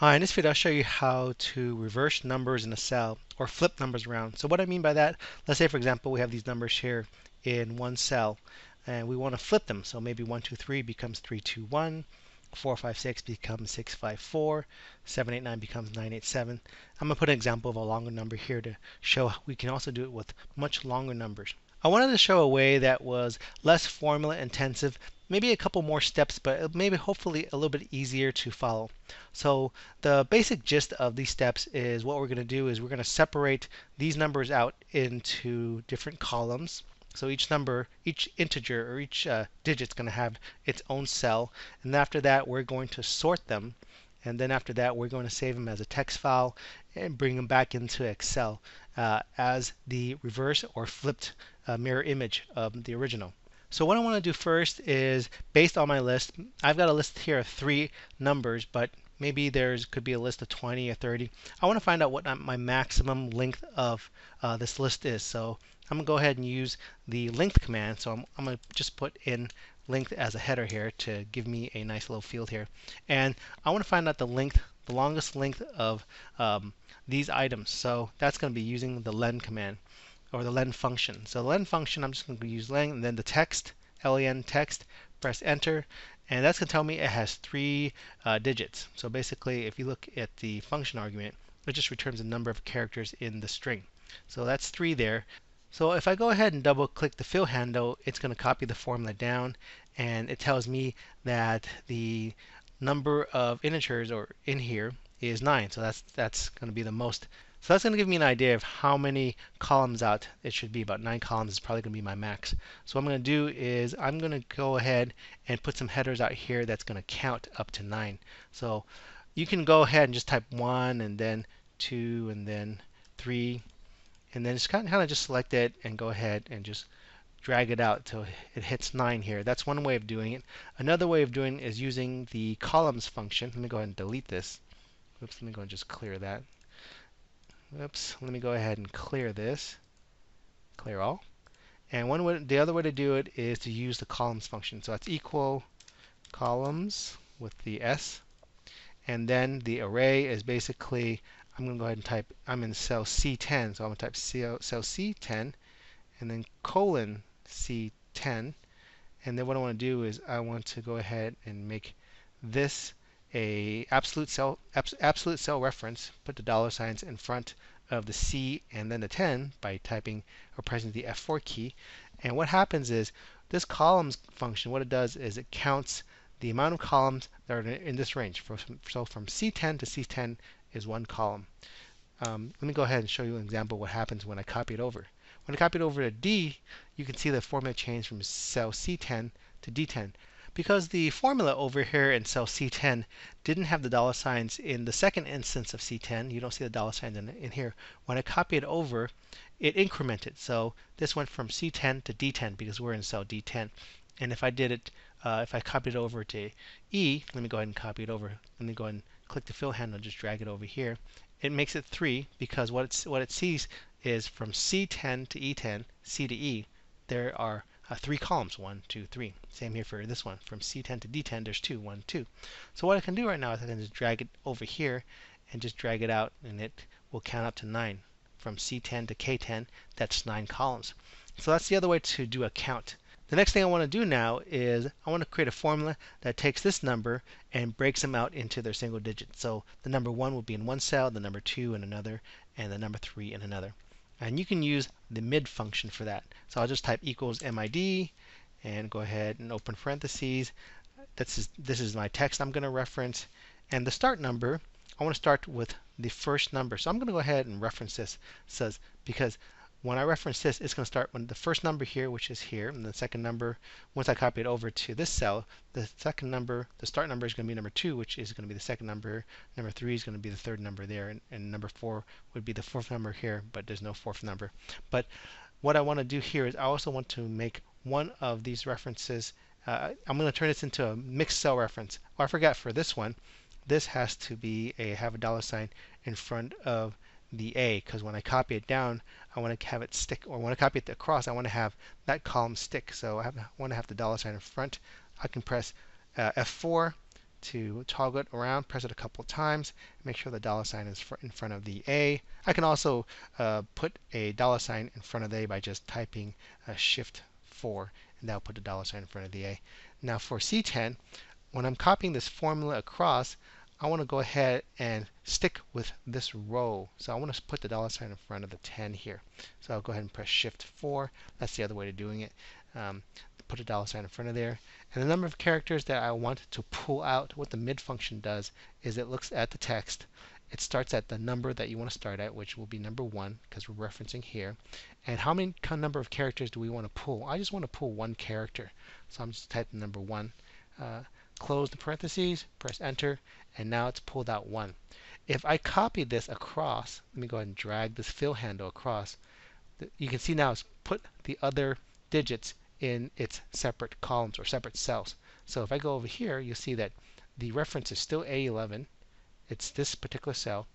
Hi, in this video I'll show you how to reverse numbers in a cell or flip numbers around. So what I mean by that, let's say for example we have these numbers here in one cell and we want to flip them. So maybe 1, 2, 3 becomes 3, 2, 1, 4, 5, 6 becomes 6, 5, 4, 7, 8, 9 becomes 9, 8, 7. I'm going to put an example of a longer number here to show we can also do it with much longer numbers. I wanted to show a way that was less formula intensive, maybe a couple more steps, but maybe hopefully a little bit easier to follow. So the basic gist of these steps is what we're going to do is we're going to separate these numbers out into different columns. So each number, each integer or each uh, digit is going to have its own cell. And after that, we're going to sort them. And then after that, we're going to save them as a text file and bring them back into Excel uh, as the reverse or flipped uh, mirror image of the original. So what I want to do first is based on my list, I've got a list here of three numbers, but maybe there's could be a list of 20 or 30. I want to find out what my maximum length of uh, this list is. So I'm going to go ahead and use the length command. So I'm, I'm going to just put in length as a header here to give me a nice little field here. And I want to find out the length, the longest length of um, these items. So that's going to be using the len command or the len function. So the len function, I'm just going to use len and then the text, len text, press enter, and that's going to tell me it has three uh, digits. So basically, if you look at the function argument, it just returns the number of characters in the string. So that's three there. So if I go ahead and double click the fill handle, it's going to copy the formula down and it tells me that the number of integers or in here is 9. So that's that's going to be the most so that's going to give me an idea of how many columns out it should be. About nine columns is probably going to be my max. So what I'm going to do is I'm going to go ahead and put some headers out here that's going to count up to nine. So you can go ahead and just type one and then two and then three and then just kind of just select it and go ahead and just drag it out till it hits 9 here. That's one way of doing it. Another way of doing it is using the columns function. Let me go ahead and delete this. Oops, let me go and just clear that. Oops, let me go ahead and clear this. Clear all. And one way, the other way to do it is to use the columns function. So that's equal columns with the S. And then the array is basically, I'm going to go ahead and type, I'm in cell C10, so I'm going to type cell, cell C10 and then colon C10. And then what I want to do is I want to go ahead and make this a absolute cell absolute cell reference, put the dollar signs in front of the C and then the 10 by typing or pressing the F4 key. And what happens is this columns function, what it does is it counts the amount of columns that are in this range. So from C10 to C10 is one column. Um, let me go ahead and show you an example of what happens when I copy it over. When I copy it over to D, you can see the formula change from cell C10 to D10 because the formula over here in cell C10 didn't have the dollar signs in the second instance of C10. You don't see the dollar signs in, in here. When I copy it over, it incremented. So this went from C10 to D10 because we're in cell D10. And if I did it, uh, if I copied it over to E, let me go ahead and copy it over. Let me go ahead and click the fill handle, just drag it over here. It makes it 3 because what, it's, what it sees is from C10 to E10, C to E, there are uh, three columns, one, two, three. Same here for this one. From C10 to D10, there's two, one, two. So what I can do right now is I can just drag it over here and just drag it out, and it will count up to nine. From C10 to K10, that's nine columns. So that's the other way to do a count. The next thing I want to do now is I want to create a formula that takes this number and breaks them out into their single digits. So the number 1 will be in one cell, the number 2 in another, and the number 3 in another. And you can use the mid function for that. So I'll just type equals MID and go ahead and open parentheses. This is, this is my text I'm going to reference. And the start number, I want to start with the first number. So I'm going to go ahead and reference this. Says because when I reference this, it's going to start when the first number here, which is here, and the second number, once I copy it over to this cell, the second number, the start number is going to be number 2, which is going to be the second number. Number 3 is going to be the third number there, and, and number 4 would be the fourth number here, but there's no fourth number. But what I want to do here is I also want to make one of these references, uh, I'm going to turn this into a mixed cell reference. Oh, I forgot for this one, this has to be a have a dollar sign in front of the A because when I copy it down, I want to have it stick, or when I copy it across, I want to have that column stick. So I, want to have the dollar sign in front. I can press uh, F4 to toggle it around, press it a couple times, make sure the dollar sign is in front of the A. I can also uh, put a dollar sign in front of the A by just typing uh, Shift 4, and that'll put the dollar sign in front of the A. Now for C10, when I'm copying this formula across, I want to go ahead and stick with this row. So I want to put the dollar sign in front of the 10 here. So I'll go ahead and press Shift 4. That's the other way of doing it. Um, put a dollar sign in front of there. And the number of characters that I want to pull out, what the mid function does is it looks at the text. It starts at the number that you want to start at, which will be number 1, because we're referencing here. And how many number of characters do we want to pull? I just want to pull one character. So I'm just typing number 1. Uh, close the parentheses, press enter, and now it's pulled out 1. If I copy this across, let me go ahead and drag this fill handle across, you can see now it's put the other digits in its separate columns or separate cells. So if I go over here, you'll see that the reference is still A11. It's this particular cell.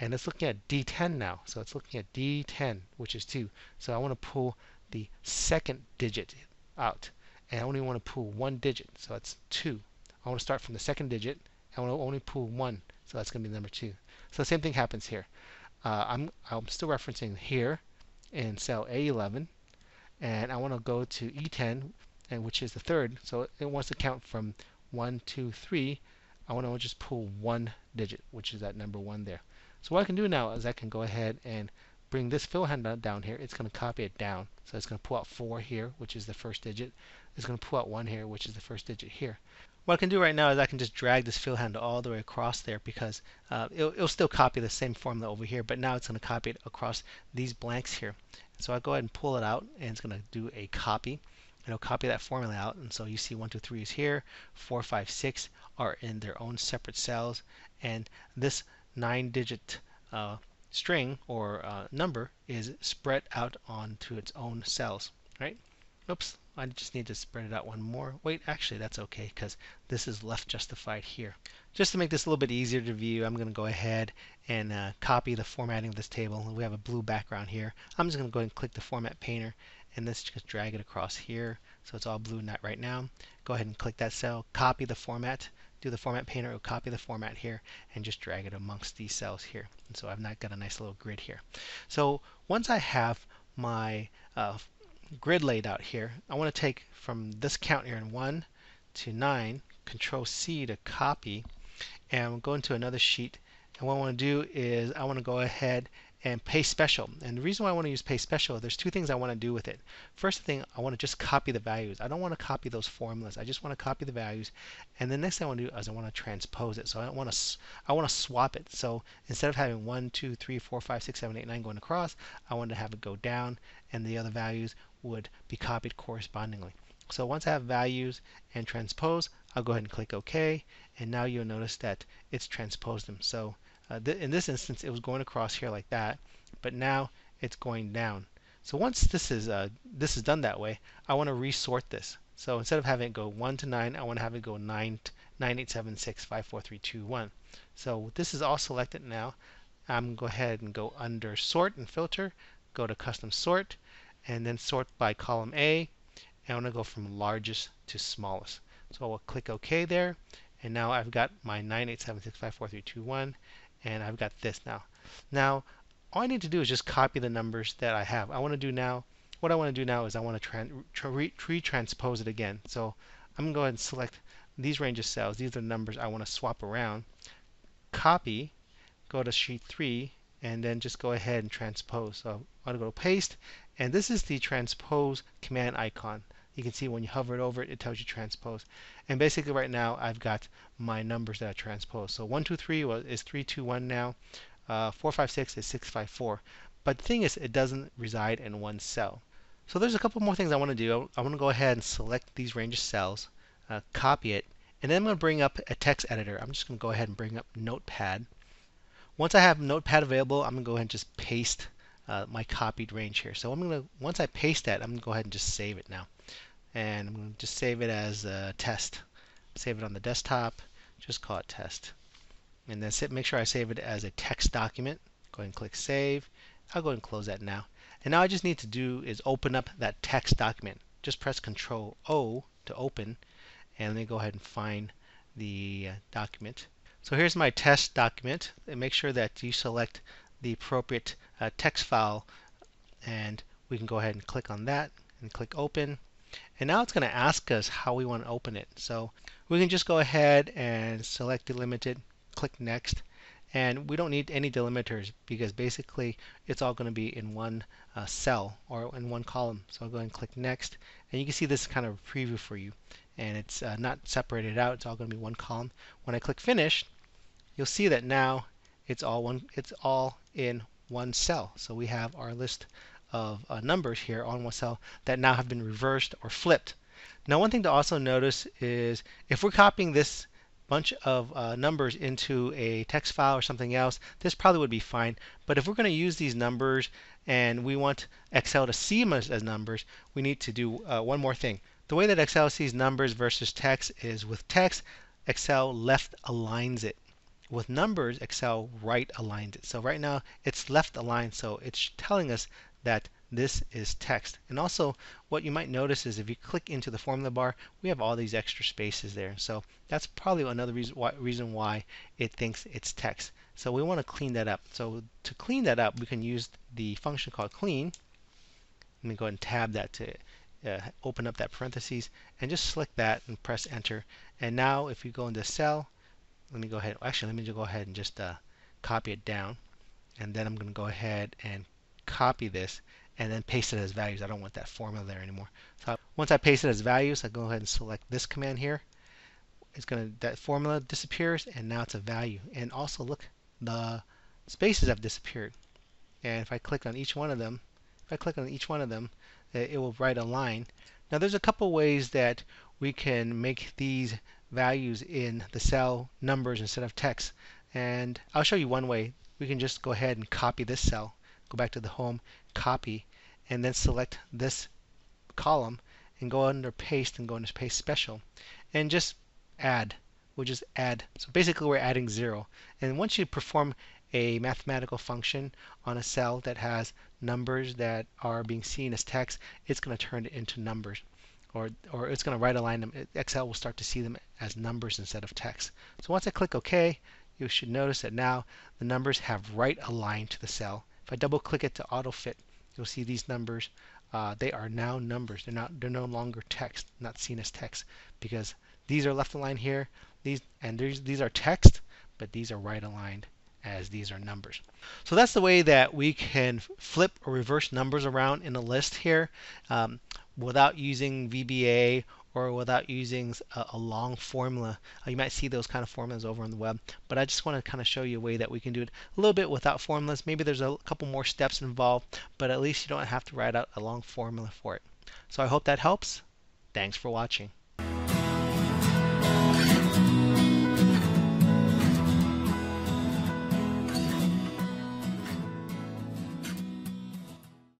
And it's looking at D10 now. So it's looking at D10, which is 2. So I want to pull the second digit out. And I only want to pull one digit. So that's 2. I want to start from the second digit. I want to only pull one, so that's going to be number two. So the same thing happens here. Uh, I'm, I'm still referencing here in cell A11, and I want to go to E10, and which is the third. So it wants to count from 1, 2, 3. I want to just pull one digit, which is that number 1 there. So what I can do now is I can go ahead and bring this fill handle down here. It's going to copy it down. So it's going to pull out 4 here, which is the first digit. It's going to pull out 1 here, which is the first digit here. What I can do right now is I can just drag this fill handle all the way across there because uh, it'll, it'll, still copy the same formula over here, but now it's going to copy it across these blanks here. So I'll go ahead and pull it out, and it's going to do a copy. It'll copy that formula out, and so you see 1, 2, 3 is here, 4, 5, 6 are in their own separate cells, and this 9-digit uh, string or uh, number is spread out onto its own cells, right? Oops, I just need to spread it out one more. Wait, actually that's okay because this is left justified here. Just to make this a little bit easier to view, I'm going to go ahead and uh, copy the formatting of this table. We have a blue background here. I'm just going to go ahead and click the Format Painter and let's just drag it across here so it's all blue not right now. Go ahead and click that cell, copy the format, do the Format Painter, or copy the format here, and just drag it amongst these cells here. And so I've not got a nice little grid here. So once I have my uh, grid laid out here, I want to take from this count here in 1 to 9, Control C to copy, and we'll go into another sheet. And what I want to do is I want to go ahead and paste special. And the reason why I want to use paste special, there's two things I want to do with it. First thing, I want to just copy the values. I don't want to copy those formulas. I just want to copy the values. And the next thing I want to do is I want to transpose it. So I want to I want to swap it. So instead of having 1, 2, 3, 4, 5, 6, 7, 8, 9 going across, I want to have it go down and the other values would be copied correspondingly. So once I have values and transpose, I'll go ahead and click OK. And now you'll notice that it's transposed them. So uh, th in this instance, it was going across here like that, but now it's going down. So once this is uh, this is done that way, I want to resort this. So instead of having it go 1 to 9, I want to have it go 9, 9 8, 7, 6, 5, 4, 3, 2, 1. So this is all selected now. I'm going to go ahead and go under Sort and Filter, go to Custom Sort, and then sort by column A. And I'm going to go from largest to smallest. So I'll click OK there. And now I've got my 987654321 and I've got this now. Now, all I need to do is just copy the numbers that I have. I want to do now, what I want to do now is I want to retranspose it again. So I'm going to go ahead and select these range of cells. These are the numbers I want to swap around. Copy, go to sheet 3, and then just go ahead and transpose. So I'm going to go to paste, and this is the transpose command icon. You can see when you hover it over it, it tells you transpose. And basically right now I've got my numbers that are transposed. So 1, 2, 3 is 3, 2, 1 now. Uh, 4, 5, 6 is 6, 5, 4. But the thing is, it doesn't reside in one cell. So there's a couple more things I want to do. I want to go ahead and select these range of cells, uh, copy it, and then I'm going to bring up a text editor. I'm just going to go ahead and bring up Notepad. Once I have Notepad available, I'm going to go ahead and just paste uh, my copied range here. So I'm going to once I paste that, I'm going to go ahead and just save it now and I'm going to just save it as a test. Save it on the desktop, just call it test. And then make sure I save it as a text document. Go ahead and click save. I'll go ahead and close that now. And now I just need to do is open up that text document. Just press Control O to open, and let me go ahead and find the uh, document. So here's my test document. And make sure that you select the appropriate uh, text file and we can go ahead and click on that and click open. And now it's going to ask us how we want to open it. So we can just go ahead and select delimited, click next, and we don't need any delimiters because basically it's all going to be in one uh, cell or in one column. So I'll go ahead and click next, and you can see this kind of preview for you. And it's uh, not separated out; it's all going to be one column. When I click finish, you'll see that now it's all one. It's all in one cell. So we have our list of uh, numbers here on one cell that now have been reversed or flipped. Now one thing to also notice is if we're copying this bunch of uh, numbers into a text file or something else, this probably would be fine. But if we're going to use these numbers and we want Excel to see them as, as numbers, we need to do uh, one more thing. The way that Excel sees numbers versus text is with text, Excel left aligns it. With numbers, Excel right aligns it. So right now it's left aligned, so it's telling us that this is text. And also what you might notice is if you click into the formula bar, we have all these extra spaces there. So that's probably another reason why, reason why it thinks it's text. So we want to clean that up. So to clean that up, we can use the function called clean. Let me go ahead and tab that to uh, open up that parentheses and just select that and press enter. And now if you go into cell, let me go ahead, actually let me just go ahead and just uh, copy it down. And then I'm going to go ahead and copy this and then paste it as values. I don't want that formula there anymore. So once I paste it as values, I go ahead and select this command here. It's going to that formula disappears and now it's a value. And also look, the spaces have disappeared. And if I click on each one of them, if I click on each one of them, it will write a line. Now there's a couple ways that we can make these values in the cell numbers instead of text. And I'll show you one way. We can just go ahead and copy this cell go back to the home, copy, and then select this column and go under paste and go into paste special and just add. We'll just add. So basically we're adding zero. And once you perform a mathematical function on a cell that has numbers that are being seen as text, it's going to turn it into numbers. Or, or it's going to right align them. Excel will start to see them as numbers instead of text. So once I click OK, you should notice that now the numbers have right aligned to the cell. If I double click it to auto fit, you'll see these numbers. Uh, they are now numbers. They're not. They're no longer text, not seen as text, because these are left aligned here. These and these these are text, but these are right aligned as these are numbers. So that's the way that we can flip or reverse numbers around in a list here um, without using VBA or without using a, a long formula. Uh, you might see those kind of formulas over on the web, but I just want to kind of show you a way that we can do it a little bit without formulas. Maybe there's a couple more steps involved, but at least you don't have to write out a long formula for it. So I hope that helps. Thanks for watching.